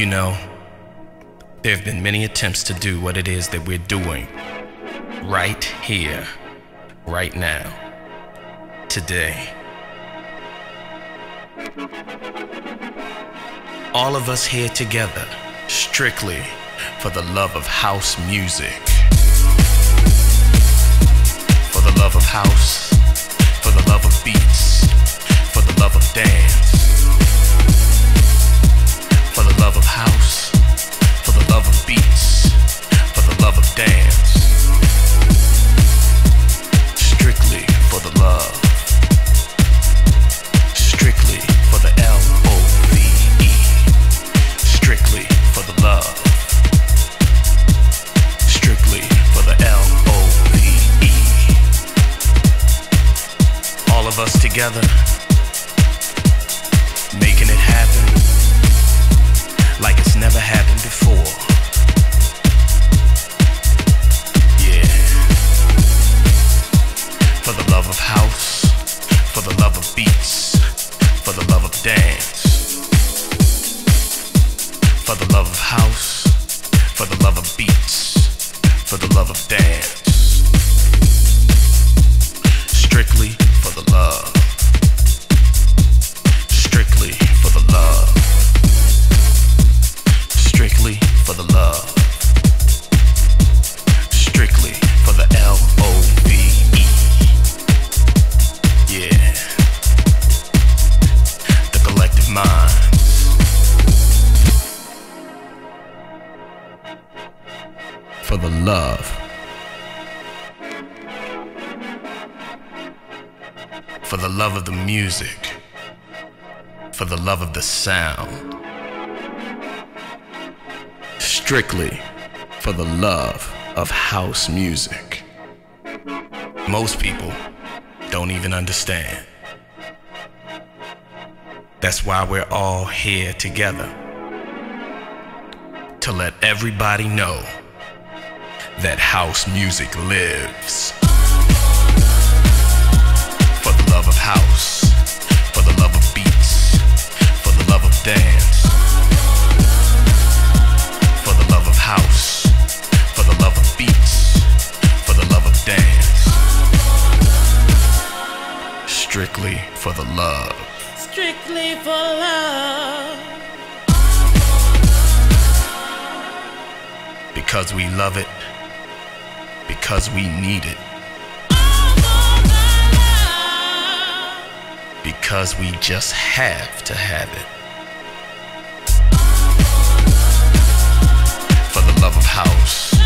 You know, there have been many attempts to do what it is that we're doing right here, right now, today. All of us here together, strictly for the love of house music. For the love of house, for the love of beats, for the love of dance. Love of house, for the love of beats, for the love of dance. Strictly for the love. Strictly for the L O V E. Strictly for the love. Strictly for the L O V E. All of us together, love. For the love of the music. For the love of the sound strictly for the love of house music. Most people don't even understand. That's why we're all here together. To let everybody know that house music lives. For the love of house, for the love of beats, for the love of dance for the love of house, for the love of beats, for the love of dance. Strictly for the love. Strictly for love. Because we love it, because we need it, because we just have to have it. For the love of house,